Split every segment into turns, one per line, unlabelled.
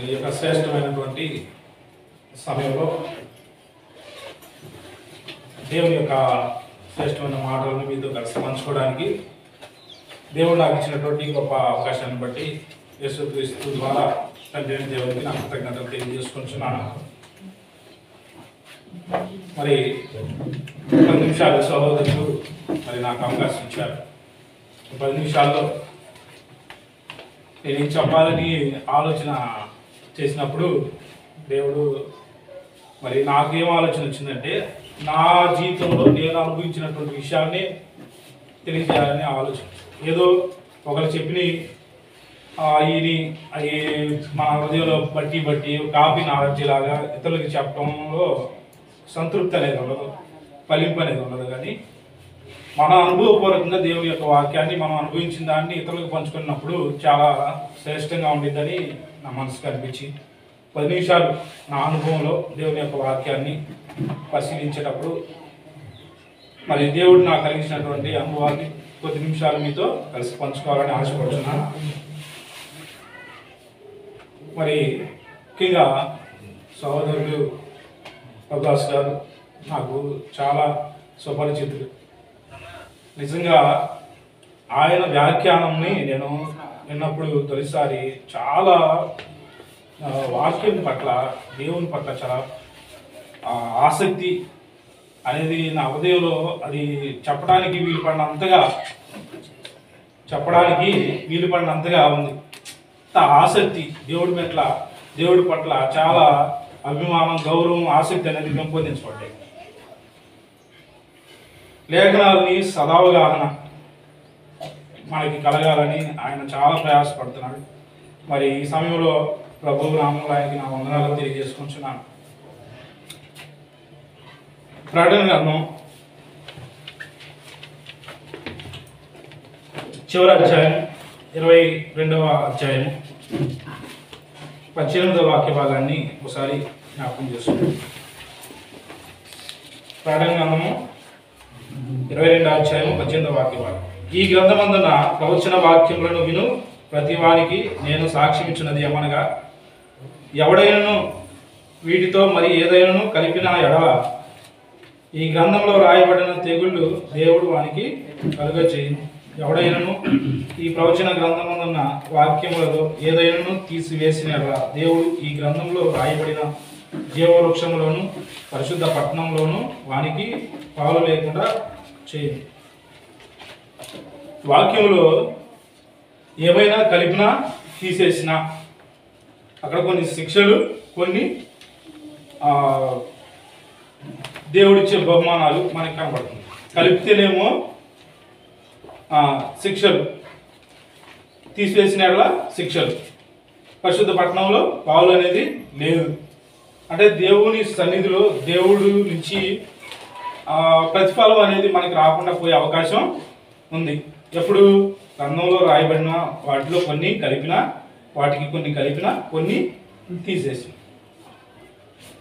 ఈ యొక్క శ్రేష్టమైనటువంటి సమయంలో దేవుని యొక్క శ్రేష్టమైన మాటలను మీతో కలిసి పంచుకోవడానికి దేవుడు నాకు ఇచ్చినటువంటి గొప్ప అవకాశాన్ని బట్టి యేసుక్రీస్తు ద్వారా తండ్రి అయిన దేవునికి నా కృతజ్ఞతలు తెలియజేసుకుంటున్నాను. మరి పది నిమిషాలు సహోదరులు మరి నాకు అవకాశం ఇచ్చారు. ఈ పది నిమిషాల్లో నేను చెప్పాలని ఆలోచన చేసినప్పుడు దేవుడు మరి నాకేం ఆలోచన వచ్చిందంటే నా జీవితంలో నేను అనుభవించినటువంటి విషయాన్ని తెలియజేయాలని ఆలోచన. ఏదో ఒకరు చెప్పిన ఇది అవి మన హృదయంలో బట్టి బట్టి కాపీ నాలెడ్జ్ లాగా ఇతరులకి చెప్పడంలో సంతృప్తి అనేది ఉండదు ఫలింపు అనేది ఉండదు. కానీ మన అనుభవపూర్వకంగా దేవుని యొక్క వాక్యాన్ని మనం అనుభవించిన దాన్ని ఇతరులకు పంచుకున్నప్పుడు చాలా శ్రేష్టంగా ఉండిద్దని నా మనసుకు అనిపించి పది నిమిషాలు నా అనుభవంలో దేవుని యొక్క వాక్యాన్ని పరిశీలించేటప్పుడు మరి దేవుడు నాకు కలిగించినటువంటి అనుభవాన్ని కొద్ది నిమిషాలు మీతో కలిసి పంచుకోవాలని ఆశపడుతున్నాను. మరి ముఖ్యంగా సహోదరుడు ప్రభాస్ గారు నాకు చాలా సుపరిచితులు. నిజంగా ఆయన వ్యాఖ్యానంని నేను విన్నప్పుడు తొలిసారి చాలా వాక్యం పట్ల దేవుని పట్ల చాలా ఆసక్తి అనేది నా ఉదయంలో అది చెప్పడానికి వీలు పడినంతగా చెప్పడానికి వీలు పడినంతగా ఉంది ఆసక్తి దేవుడి పట్ల దేవుడి పట్ల చాలా అభిమానం గౌరవం ఆసక్తి అనేది పెంపొందించబడ్డాయి. లేఖనాలని సదావగాహన మనకి కలగాలని ఆయన చాలా ప్రయాసపడుతున్నాడు. మరి ఈ సమయంలో ప్రభు నామంలో ఆయనకి నా వందనాలు తెలియజేసుకుంటున్నాను. ప్రకటన గ్రంథం చివరి అధ్యాయం ఇరవై రెండవ అధ్యాయం పద్దెనిమిదవ వాక్య భాగాన్ని ఒకసారి జ్ఞాపకం చేసుకుంటాం ప్రకటన గ్రంథము ఇరవై రెండు అధ్యాయం పద్దెనిమిది వాక్యం ఈ గ్రంథమందున ప్రవచన వాక్యములను విను. ప్రతివానికి నేను సాక్ష్యమిచ్చినది ఏమనగా ఎవడైనను వీటితో మరి ఏదైనాను కలిపిన ఎడవ ఈ గ్రంథంలో రాయబడిన తెగుళ్ళు దేవుడు వానికి కలుగ ఎవడైనను ఈ ప్రవచన గ్రంథమందున్న వాక్యములలో ఏదైనాను తీసివేసిన ఎడల దేవుడు ఈ గ్రంథంలో రాయబడిన జీవవృక్షంలోను పరిశుద్ధ పట్టణంలోను వానికి పాలు లేకుండా చేయను వాక్యంలో ఏమైనా కలిపినా తీసేసిన అక్కడ కొన్ని శిక్షలు కొన్ని దేవుడిచ్చే బహుమానాలు మనకి కనబడుతుంది. కలిపితేనేమో శిక్షలు. తీసివేసిన శిక్షలు. పరిశుద్ధ పట్టణంలో పావులు అనేది లేదు. అంటే దేవుని సన్నిధిలో దేవుడు నుంచి ప్రతిఫలం అనేది మనకి రాకుండా పోయే అవకాశం ఉంది. ఎప్పుడు గ్రంథంలో రాయబడిన వాటిలో కొన్ని కలిపిన వాటికి కొన్ని కలిపిన కొన్ని తీసేసి.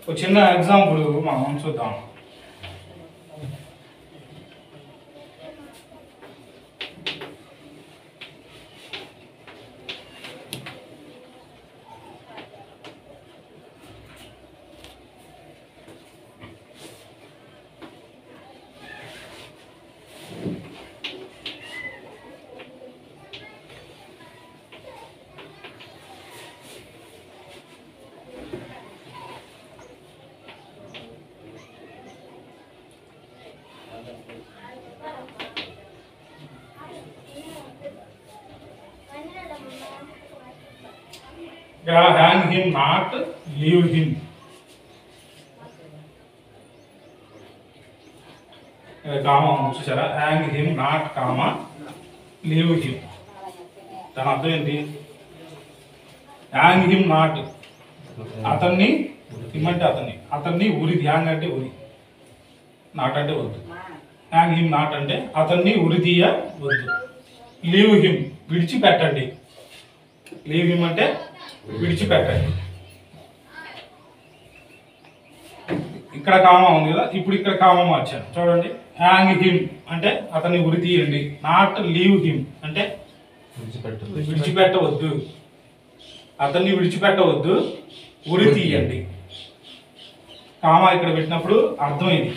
ఒక చిన్న ఎగ్జాంపుల్ మనం చూద్దాం. Hang him not leave him comma ఉంది చూసారా hang him not comma leave him దాని అర్థం ఏంటి హ్యాంగ్ హిమ్ నాట్ అతన్ని ఇమ్మంటే అతన్ని అతన్ని ఉరి హ్యాంగ్ అంటే ఉరి నాట్ అంటే వద్దు హ్యాంగ్ హిమ్ నాట్ అంటే అతన్ని ఉరి తీయ వద్దు లీవ్ హిమ్ విడిచిపెట్టండి లీవ్ హిమ్ అంటే విడిచిపెట్టండి. ఇక్కడ కామ ఉంది కదా ఇప్పుడు ఇక్కడ కామ మార్చాను చూడండి. హ్యాంగ్ హిమ్ అంటే అతన్ని ఉరి తీయండి. నాట్ లీవ్ హిమ్ అంటే
విడిచిపెట్టు
విడిచిపెట్టవద్దు. అతన్ని విడిచిపెట్టవద్దు. ఉరి తీయండి. కామ ఇక్కడ పెట్టినప్పుడు అర్థం ఇది.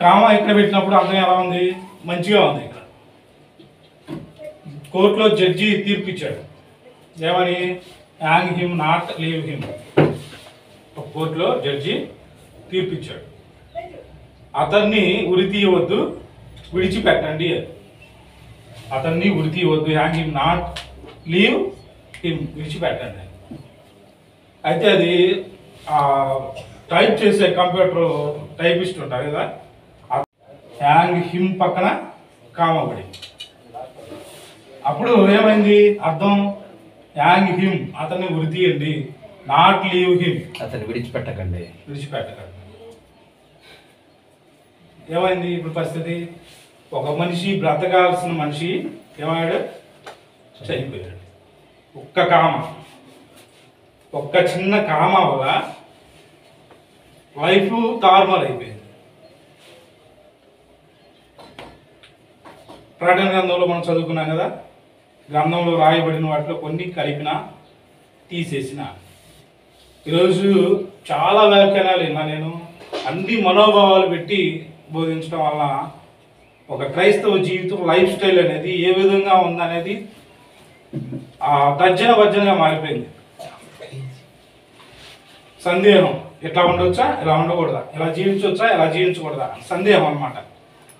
కామ ఇక్కడ పెట్టినప్పుడు అర్థం ఎలా ఉంది? మంచిగా ఉంది ఇక్కడ. కోర్టులో జడ్జి తీర్పు ఇచ్చాడు. ఏమని hang him not leave him కోర్టులో జడ్జి తీర్పిచ్చాడు అతన్ని ఉరి తీయవద్దు విడిచిపెట్టండి అని. అతన్ని ఉరి తీయవద్దు hang him not leave him విడిచిపెట్టండి అని. అయితే అది టైప్ చేసే కంప్యూటర్ టైపిస్ట్ ఉంటారు కదా హ్యాంగ్ హిమ్ పక్కన కామబడి అప్పుడు ఏమైంది అర్థం హ్యాంగ్ హిమ్ అతన్ని ఉరి తీయండి నాట్ లీవ్ హిమ్
అతను విడిచిపెట్టకండి.
విడిచిపెట్టకండి. ఏమైంది ఇప్పుడు పరిస్థితి? ఒక మనిషి బ్రతకాల్సిన మనిషి ఏమయ్యాడు? చనిపోయాడు. ఒక్క కామ. ఒక్క చిన్న కామ వల్ల లైఫ్ తారుమారు అయిపోయింది. ప్రకటన గ్రంథంలో మనం చదువుకున్నాం కదా? గ్రంథంలో రాయబడిన వాటిలో కొన్ని కలిపిన తీసేసిన. ఈరోజు చాలా వ్యాఖ్యానాలు విన్నా నేను. అన్ని మనోభావాలు పెట్టి బోధించడం వల్ల ఒక క్రైస్తవ జీవితం లైఫ్ స్టైల్ అనేది ఏ విధంగా ఉందనేది ఆ తర్జన భర్జనగా మారిపోయింది. సందేహం. ఇట్లా ఉండొచ్చా? ఇలా ఉండకూడదా? ఇలా జీవించవచ్చా ఇలా జీవించకూడదా? సందేహం అనమాట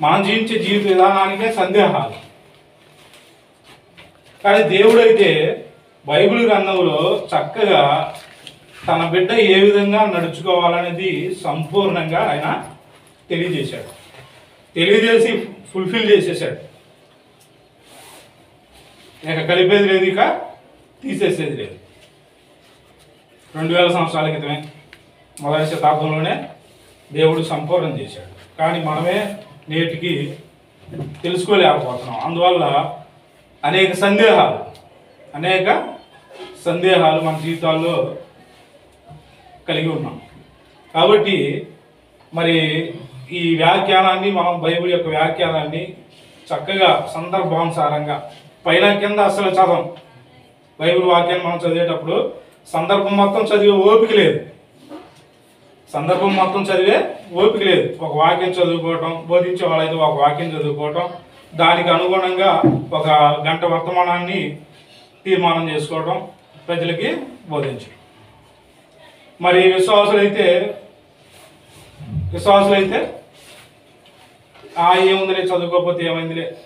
మనం జీవించే జీవిత విధానానికే సందేహాలు. కానీ దేవుడైతే బైబిల్ గ్రంథంలో చక్కగా తన బిడ్డ ఏ విధంగా నడుచుకోవాలనేది సంపూర్ణంగా ఆయన తెలియజేశాడు. తెలియజేసి ఫుల్ఫిల్ చేసేసాడు ఇక కలిపేది లేదు ఇక తీసేసేది లేదు. రెండు వేల సంవత్సరాల క్రితమే మొదటి శతాబ్దంలోనే దేవుడు సంపూర్ణం చేశాడు. కానీ మనమే నేటికి తెలుసుకోలేకపోతున్నాం. అందువల్ల అనేక సందేహాలు. అనేక సందేహాలు మన జీవితాల్లో కలిగి ఉన్నాం. కాబట్టి మరి ఈ వ్యాఖ్యానాన్ని మనం బైబిల్ యొక్క వ్యాఖ్యానాన్ని చక్కగా సందర్భానుసారంగా పైన కింద అసలు చదవం. బైబిల్ వాక్యాన్ని మనం చదివేటప్పుడు సందర్భం మొత్తం చదివే ఓపిక లేదు. సందర్భం మొత్తం చదివే ఓపిక లేదు. ఒక వాక్యం చదువుకోవటం బోధించే వాళ్ళైతే ఒక వాక్యం చదువుకోవటం దానికి అనుగుణంగా ఒక గంట వర్తమానాన్ని తీర్మానం చేసుకోవడం ప్రజలకి బోధించడం. మరి విశ్వాసులైతే విశ్వాసులైతే ఆ ఏముందిలే చదువుకోకపోతే ఏమైందిలే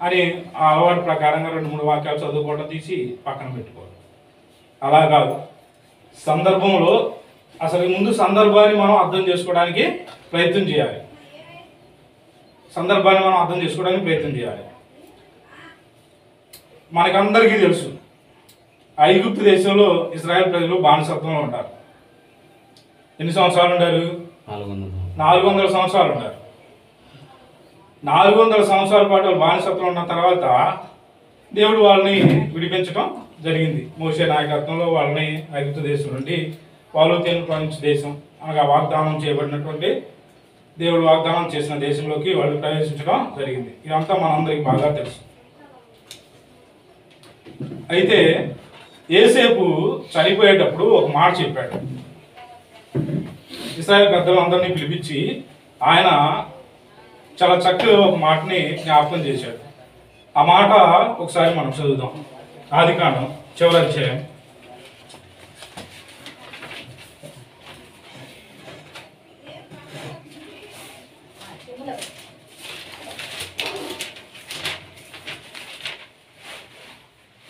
అని ఆ అలవాటు ప్రకారంగా రెండు మూడు వాక్యాలు చదువుకోవడం తీసి పక్కన పెట్టుకోవడం అలా కాదు. సందర్భంలో అసలు ముందు సందర్భాన్ని మనం అర్థం చేసుకోవడానికి ప్రయత్నం చేయాలి. సందర్భాన్ని మనం అర్థం చేసుకోవడానికి ప్రయత్నం చేయాలి. మనకందరికీ తెలుసు ఐగుప్తు దేశంలో ఇస్రాయల్ ప్రజలు బానిసత్వంలో ఉంటారు. ఎన్ని సంవత్సరాలు ఉంటారు
నాలుగు వందల
సంవత్సరాలు ఉంటారు నాలుగు వందల సంవత్సరాల పాటు వాళ్ళు బానిసత్వం ఉన్న తర్వాత దేవుడు వాళ్ళని విడిపించడం జరిగింది. మోసే నాయకత్వంలో వాళ్ళని ఐగుప్తు దేశం నుండి వాళ్ళు తేను ప్రపంచ దేశం అనగా వాగ్దానం చేయబడినటువంటి దేవుడు వాగ్దానం చేసిన దేశంలోకి వాళ్ళు ప్రవేశించడం జరిగింది. ఇదంతా మనందరికి బాగా తెలుసు. అయితే ఏసేపు చనిపోయేటప్పుడు ఒక మాట చెప్పాడు. ఇస్రాయల్ పెద్దలందరినీ పిలిపించి ఆయన చాలా చక్కగా ఒక మాటని జ్ఞాపకం చేశాడు. ఆ మాట ఒకసారి మనం చదువుదాం. ఆది కాండం చివరి అధ్యాయం.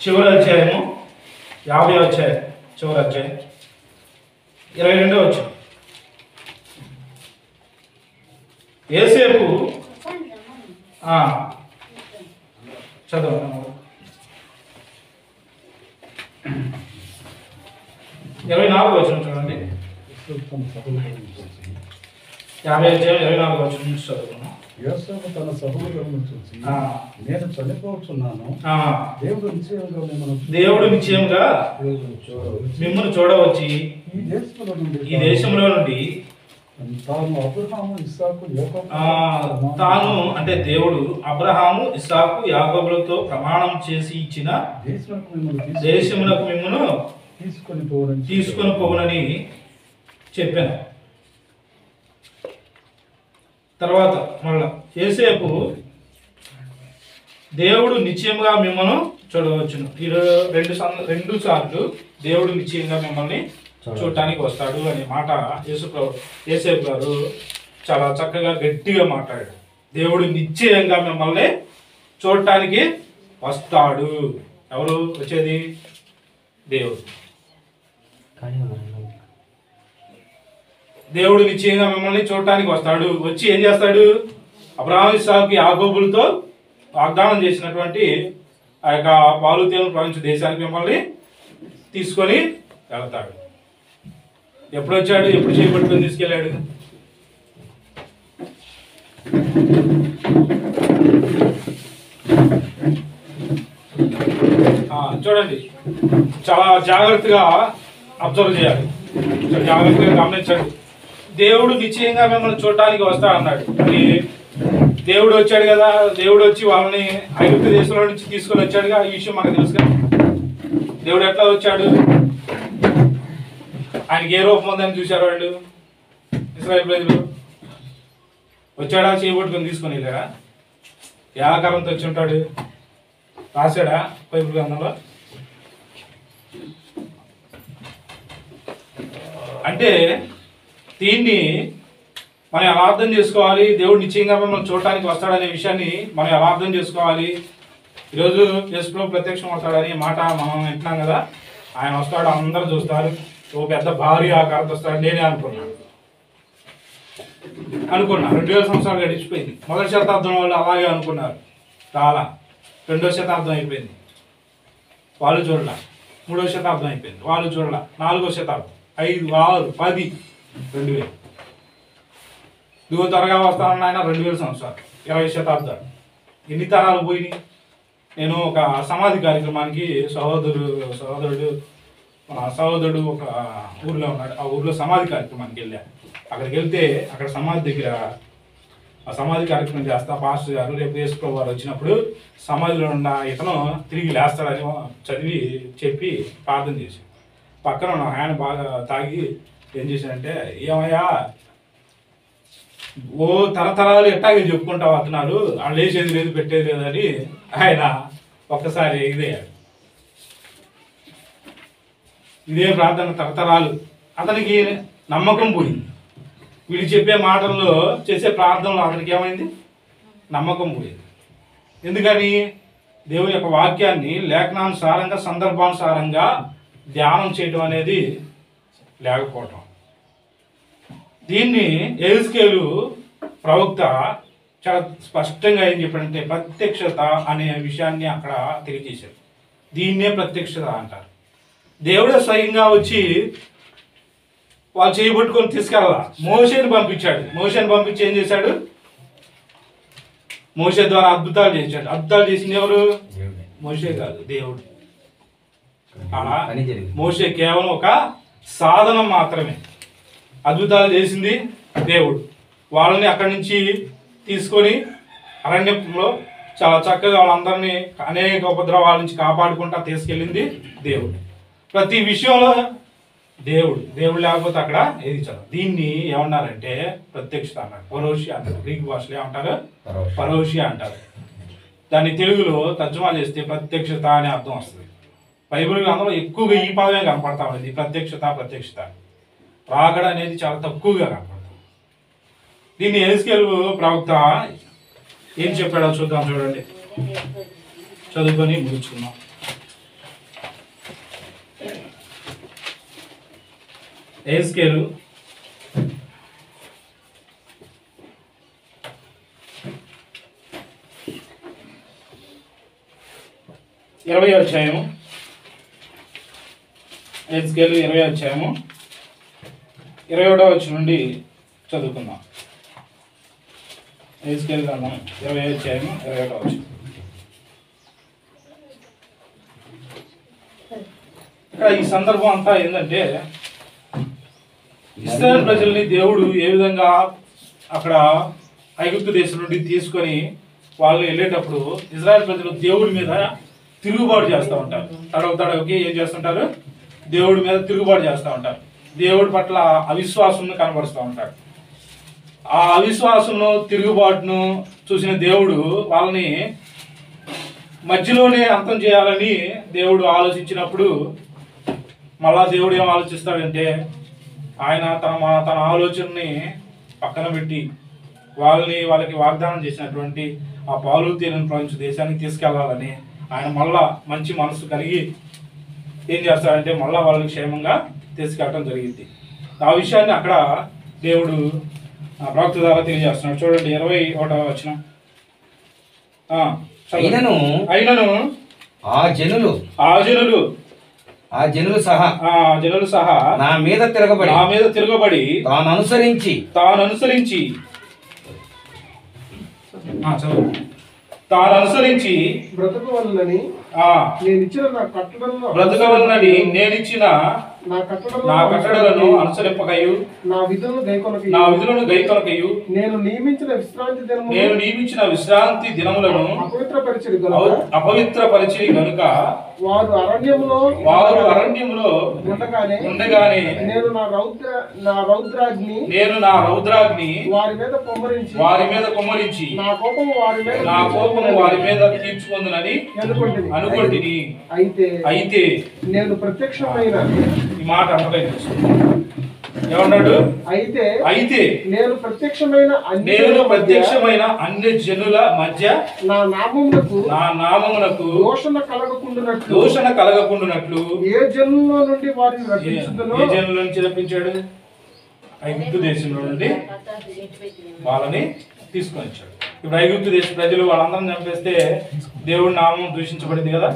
చివరి అధ్యాయము యాభై అధ్యాయం చివరి అధ్యాయం. ఇరవై రెండో వచ్చాం ఏసేపు ఆ, చదవండి ఇరవై నాలుగు వచ్చిన చూడండి. యాభై అధ్యాయం ఇరవై నాలుగు వచ్చిన నుంచి చదువుకున్నాం.
యోసేపు తన సహోదరులను చూసి నేను చనిపోతున్నాను. దేవుడు నిశ్చయంగా మిమ్మల్ని
దేవుడు నిశ్చయంగా. మిమ్మల్ని చూడవచ్చి
ఈ దేశంలో నుండి
ఈ దేశంలో నుండి
తాను అబ్రహాము ఇస్సాకు
తాను అంటే దేవుడు అబ్రహాము ఇస్సాకు యాకోబులతో ప్రమాణం చేసి ఇచ్చిన
దేశమునకు మిమ్మల్ని తీసుకొని-
దేశమునకు మిమ్మను
తీసుకొని పోవడం
తీసుకొని పోవునని చెప్పాను. తర్వాత మళ్ళా ఏసేపు దేవుడు నిశ్చయముగా మిమ్మల్ని చూడవచ్చును. ఈ రెండు రెండు సార్లు దేవుడు నిశ్చయంగా మిమ్మల్ని చూడటానికి వస్తాడు అనే మాట యేసు యేసేపు గారు చాలా చక్కగా గట్టిగా మాట్లాడాడు దేవుడు నిశ్చయంగా మిమ్మల్ని చూడటానికి వస్తాడు. ఎవరు వచ్చేది? దేవుడు.
కానీ
దేవుడు నిశ్చయంగా మిమ్మల్ని చూడటానికి వస్తాడు. వచ్చి ఏం చేస్తాడు? అబ్రహాం ఇస్సాకు ఆగోబులతో వాగ్దానం చేసినటువంటి ఆ యొక్క పాలు తేలు ప్రపంచ దేశానికి మిమ్మల్ని తీసుకొని వెళతాడు. ఎప్పుడు వచ్చాడు? ఎప్పుడు చేపట్టుకొని తీసుకెళ్ళాడు? చూడండి. చాలా జాగ్రత్తగా అబ్జర్వ్ చేయాలి. జాగ్రత్తగా గమనించండి. దేవుడు నిశ్చయంగా మిమ్మల్ని చూడటానికి వస్తా అన్నాడు. మరి దేవుడు వచ్చాడు కదా దేవుడు వచ్చి వాళ్ళని ఐగుప్త దేశంలో నుంచి తీసుకొని వచ్చాడుగా ఈ విషయం మనకు తెలుసుగా దేవుడు ఎట్లా వచ్చాడు? ఆయనకి ఏ రూపం ఉందని చూశారు వాళ్ళు? ఇస్రాయల్ ప్రజలు? వచ్చాడా చేయబట్టుకుని తీసుకొని వెళ్ళారా ఏ ఆకారంతో వచ్చి ఉంటాడు? రాశాడా బైబిల్ గ్రంథంలో? అంటే దీన్ని మనం ఎలా అర్థం చేసుకోవాలి? దేవుడు నిశ్చయంగా మిమ్మల్ని చూడటానికి వస్తాడనే విషయాన్ని మనం ఎలా అర్థం చేసుకోవాలి? ఈరోజు యేసుప్రభు ప్రత్యక్షం అవుతాడని మాట మనం వింటున్నాం కదా. ఆయన వస్తాడు అందరూ చూస్తారు. ఓ పెద్ద భారీ ఆకారంతో వస్తాడు నేనే అనుకున్నాను. అనుకున్నాను రెండు వేల సంవత్సరాలు గడిచిపోయింది. మొదటి శతాబ్దం వాళ్ళు అలాగే అనుకున్నారు. చాలా రెండో శతాబ్దం అయిపోయింది. వాళ్ళు చూడాల. మూడో శతాబ్దం అయిపోయింది. వాళ్ళు చూడాల. నాలుగో శతాబ్దం. ఐదు ఆరు పది. రెండు వేలు ఇదిగో త్వరగా వస్తానన్న ఆయన రెండు వేల సంవత్సరాలు ఇరవై శతాబ్దాలు. ఎన్ని తరాలు పోయినాయి? నేను ఒక సమాధి కార్యక్రమానికి సహోదరు సహోదరుడు మన సహోదరుడు ఒక ఊర్లో ఉన్నాడు. ఆ ఊర్లో సమాధి కార్యక్రమానికి వెళ్ళా. అక్కడికి వెళ్తే అక్కడ సమాధి దగ్గర ఆ సమాధి కార్యక్రమం చేస్తా పాస్టర్ గారు రేపు యేసుప్రభు వారు వచ్చినప్పుడు సమాధిలో ఉన్న ఇతను తిరిగి లేస్తాడని చదివి చెప్పి ప్రార్థన చేశాడు. పక్కన ఉన్న ఆయన బాగా తాగి ఏం చేశాడంటే ఏమయ్యా ఓ తరతరాలు ఎట్టాగే చెప్పుకుంటా వస్తున్నారు వాళ్ళు వేసేది లేదు పెట్టేది లేదని ఆయన ఒక్కసారి ఇదయ్యాడు. ఇదే ప్రార్థన తరతరాలు. అతనికి నమ్మకం పోయింది. వీళ్ళు చెప్పే మాటల్లో చేసే ప్రార్థనలో అతనికి ఏమైంది? నమ్మకం పోయింది. ఎందుకని? దేవుని యొక్క వాక్యాన్ని లేఖనానుసారంగా సందర్భానుసారంగా ధ్యానం చేయడం అనేది లేకపోవటం. దీన్ని ఏజ్కేలు ప్రవక్త చాలా స్పష్టంగా ఏం చెప్పాడంటే ప్రత్యక్షత అనే విషయాన్ని అక్కడ తెలియజేశారు. దీన్నే ప్రత్యక్షత అంటారు. దేవుడే స్వయంగా వచ్చి వాళ్ళు చేయబట్టుకొని తీసుకెళ్ళాల? మోషేని పంపించాడు. మోషేని పంపించి ఏం చేశాడు? మోషే ద్వారా అద్భుతాలు చేశాడు. అద్భుతాలు చేసింది ఎవరు. మోషే కాదు దేవుడు. మోషే కేవలం ఒక సాధనం మాత్రమే. అద్భుతాలు చేసింది దేవుడు. వాళ్ళని అక్కడి నుంచి తీసుకొని అరణ్యంలో చాలా చక్కగా వాళ్ళందరినీ అనేక ఉపద్రవాల నుంచి కాపాడుకుంటా తీసుకెళ్ళింది దేవుడు. ప్రతి విషయంలో దేవుడు దేవుడు లేకపోతే అక్కడ ఏది చదవదు దీన్ని ఏమన్నారంటే ప్రత్యక్షత అన్నారు. పరోషి అంటారు. గ్రీక్ భాషలో ఏమంటారు. పరోషి. అంటారు. దాన్ని తెలుగులో తర్జుమా చేస్తే ప్రత్యక్షత అనే అర్థం వస్తుంది. బైబిల్ గ్రంథంలో ఎక్కువగా ఈ పదమే కనపడతా ఉంది ప్రత్యక్షత ప్రత్యక్షత. రాగడ అనేది చాలా తక్కువగా కనపడుతుంది దీన్ని ఏసుకెలు ప్రవక్త ఏం చెప్పాడో చూద్దాం చూడండి. చదువుకొని ముగించుకుందాం. ఎస్కేలు ఇరవై అధ్యాయము. ఎస్కేలు ఇరవై అధ్యాయము. ఇరవై ఒకటో వచ్చి నుండి చదువుకుందాం. ఏస్కేలు గ్రంథం ఇరవై అధ్యాయము ఇరవై ఒకటో వచ్చి ఇక్కడ ఈ సందర్భం అంతా ఏంటంటే ఇస్రాయల్ ప్రజల్ని దేవుడు ఏ విధంగా అక్కడ ఐగుప్తు దేశం నుండి తీసుకొని వాళ్ళు వెళ్ళేటప్పుడు ఇజ్రాయెల్ ప్రజలు దేవుడి మీద తిరుగుబాటు చేస్తూ ఉంటారు. తడవ తడవకి ఏం చేస్తుంటారు? దేవుడి మీద తిరుగుబాటు చేస్తూ ఉంటారు. దేవుడి పట్ల అవిశ్వాసం కనబరుస్తూ ఉంటారు ఆ అవిశ్వాసంను తిరుగుబాటును చూసిన దేవుడు వాళ్ళని మధ్యలోనే అంతం చేయాలని దేవుడు ఆలోచించినప్పుడు మళ్ళా దేవుడు ఏం ఆలోచిస్తాడంటే ఆయన తన మా- తన ఆలోచనని పక్కన పెట్టి వాళ్ళని వాళ్ళకి వాగ్దానం చేసినటువంటి ఆ పాలు తీరని ప్రపంచ దేశానికి తీసుకెళ్ళాలని ఆయన మళ్ళా మంచి మనసు కలిగి ఏం చేస్తాడంటే మళ్ళా వాళ్ళని క్షేమంగా తీసుకెళ్ళడం జరిగింది. ఆ విషయాన్ని అక్కడ దేవుడు ఆ ప్రవక్త ద్వారా తెలియజేస్తున్నాడు. చూడండి ఇరవై ఒకటవ వచ్చిన
అయినను
అయినను
ఆ జనులు
ఆ జనులు
ఆ జనులు సహా
ఆ జనులు సహా
నా మీద తిరగబడి
నా మీద తిరగబడి
తాను అనుసరించి
తాను అనుసరించి తాను అనుసరించి
బ్రతకవలనని
ఆ
నేను ఇచ్చిన నా కట్టడలను
బ్రతకవలనని నేనిచ్చిన
నా కట్టడలను
నా కట్టడలను అనుసరింపకయు
నా విధులను గైకొనక
నా విధులను గైకొనకయు.
నేను నియమించిన విశ్రాంతి దినము
నేను నియమించిన విశ్రాంతి దినములను
అపవిత్రపరిచడు
అవ-
గనుక
అపవిత్రపరిచి గనుక
వారు అరణ్యములో
వారు అరణ్యములో
ఉండగానే
ఉండగానే
నేను నా రౌద్ర నా రౌద్రాగ్ని
నేను నా రౌద్రాగ్ని
వారి మీద పొమ్మరించి
వారి మీద కుమ్మరించి
నా కోపం వారి మీద
నా కోపం వారి మీద తీర్చుకుందునని
అనుకుంటుంది
అనుకుంటుని.
అయితే
అయితే
నేను ప్రత్యక్షమైన
ఈ మాట చేసుకో ఏమన్నాడు
అయితే
అయితే
నేను ప్రత్యక్షమైన
నేను ప్రత్యక్షమైన అన్ని జనుల మధ్య
నా నామమునకు
నా నామమునకు
దోషణ కలగకుండానట్లు
దూషణ కలగకుండానట్లు
ఏ జనుల నుండి వారిని రక్షించుదునో
ఏ జనుల నుంచి రప్పించాడు? ఐగుప్తు దేశంలో నుండి వాళ్ళని తీసుకొని వచ్చాడు. ఇప్పుడు ఐగుప్తు దేశ ప్రజలు వాళ్ళందరం చంపేస్తే దేవుడి నామం దూషించబడింది కదా?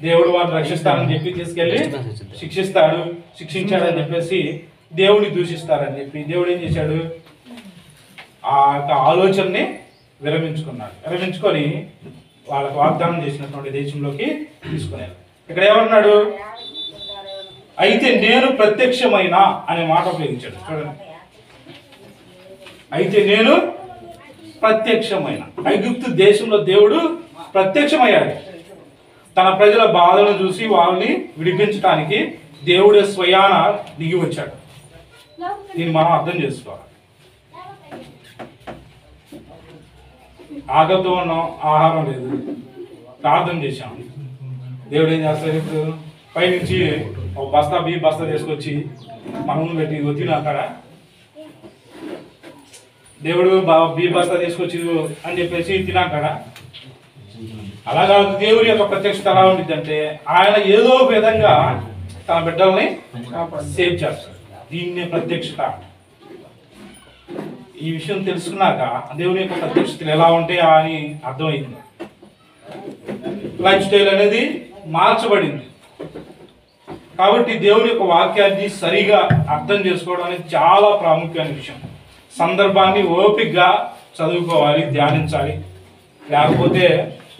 దేవుడు వారిని రక్షిస్తానని చెప్పి తీసుకెళ్ళి శిక్షిస్తాడు శిక్షించాడని చెప్పేసి దేవుడిని దూషిస్తారని చెప్పి దేవుడు ఏం చేశాడు? ఆ యొక్క ఆలోచనని విరమించుకున్నాడు. విరమించుకొని వాళ్ళకు వాగ్దానం చేసినటువంటి దేశంలోకి తీసుకున్నాడు. ఇక్కడ ఏమన్నాడు అయితే నేను ప్రత్యక్షమైన అనే మాట ఉపయోగించాడు. చూడండి. అయితే నేను ప్రత్యక్షమైన. ఐగుప్తు దేశంలో దేవుడు ప్రత్యక్షమయ్యాడు. తన ప్రజల బాధలను చూసి వాళ్ళని విడిపించడానికి దేవుడే స్వయాన దిగి వచ్చాడు. దీన్ని మనం అర్థం చేసుకోవాలి. ఆకలితో ఉన్నాం ఆహారం లేదు. ప్రార్థన చేశాం. దేవుడు ఏం చేస్తాడు ఇప్పుడు? పైనుంచి ఒక బస్తా బీ బస్తా తీసుకొచ్చి మన ముందు పెట్టి ఇదిగో అక్కడ. దేవుడు బా- బీ బస్తా తీసుకొచ్చి అని చెప్పేసి తినాకడ అలా కాదు దేవుడి యొక్క ప్రత్యక్షత ఎలా ఉండిద్దంటే ఆయన ఏదో విధంగా తన బిడ్డల్ని సేవ్ చేస్తాడు. దీన్నే ప్రత్యక్షత ఈ విషయం తెలుసుకున్నాక దేవుని యొక్క ప్రత్యక్షతలు ఎలా ఉంటాయా అని అర్థమైంది. లైఫ్ స్టైల్ అనేది మార్చబడింది. కాబట్టి దేవుని యొక్క వాక్యాన్ని సరిగా అర్థం చేసుకోవడం అనేది చాలా ప్రాముఖ్యమైన విషయం. సందర్భాన్ని ఓపికగా చదువుకోవాలి ధ్యానించాలి. లేకపోతే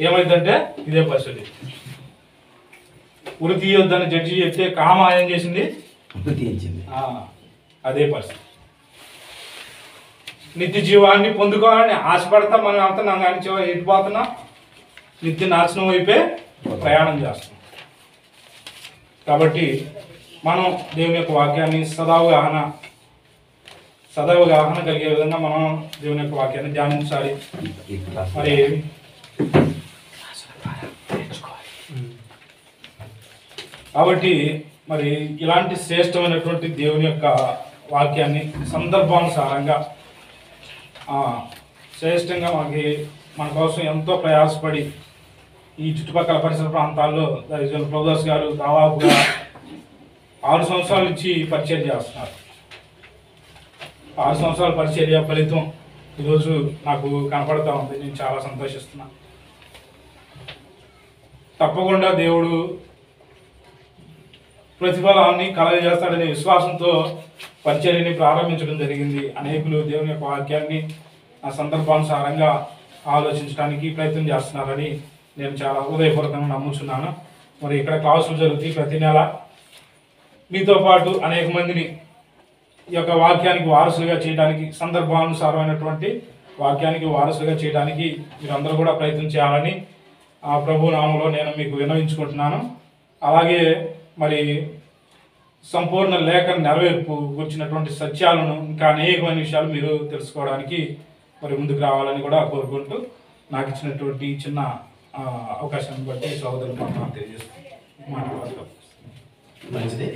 ఏమైందంటే ఇదే పరిస్థితి. ఉరి తీయొద్దని జడ్జి చెప్తే కామ ఏం చేసింది?
తీయించింది
అదే పరిస్థితి. నిత్య జీవాన్ని పొందుకోవాలని ఆశపడతా మనం వెళ్తున్నాం కానీ చివరి ఎటు పోతున్నా నిత్య నాశనం వైపే ప్రయాణం చేస్తున్నాం. కాబట్టి మనం దేవుని యొక్క వాక్యాన్ని సదావగాహన సదావగాహన కలిగే విధంగా మనం దేవుని యొక్క వాక్యాన్ని ధ్యానించాలి. మరి కాబట్టి మరి ఇలాంటి శ్రేష్టమైనటువంటి దేవుని యొక్క వాక్యాన్ని సందర్భానుసారంగా శ్రేష్టంగా మనకి మన కోసం ఎంతో ప్రయాసపడి ఈ చుట్టుపక్కల పరిసర ప్రాంతాల్లో దైవజనులు ప్రభుదాస్ గారు దాదాపుగా ఆరు సంవత్సరాల నుంచి పరిచయం చేస్తున్నారు. ఆరు సంవత్సరాల పరిచర్య ఫలితం ఈరోజు నాకు కనపడతా ఉంది. నేను చాలా సంతోషిస్తున్నాను తప్పకుండా దేవుడు ప్రతిఫలాన్ని కలగజేస్తాడనే విశ్వాసంతో పరిచర్యని ప్రారంభించడం జరిగింది. అనేకులు దేవుని యొక్క వాక్యాన్ని ఆ సందర్భానుసారంగా ఆలోచించడానికి ప్రయత్నం చేస్తున్నారని నేను చాలా హృదయపూర్వకంగా నమ్ముతున్నాను మరి ఇక్కడ క్లాసులు జరుగుతాయి ప్రతి నెల. మీతో పాటు అనేక మందిని ఈ యొక్క వాక్యానికి వారసులుగా చేయడానికి సందర్భానుసారమైనటువంటి వాక్యానికి వారసులుగా చేయడానికి మీరందరూ కూడా ప్రయత్నం చేయాలని ఆ ప్రభు నామంలో నేను మీకు విన్నవించుకుంటున్నాను. అలాగే మరి సంపూర్ణ లేఖ నెరవేర్పు వచ్చినటువంటి సత్యాలను ఇంకా అనేకమైన విషయాలు మీరు తెలుసుకోవడానికి మరి ముందుకు రావాలని కూడా కోరుకుంటూ నాకు ఇచ్చినటువంటి చిన్న అవకాశాన్ని బట్టి సోదరులు మాత్రం తెలియజేస్తాను మాట్లాడతాను
మంచిది.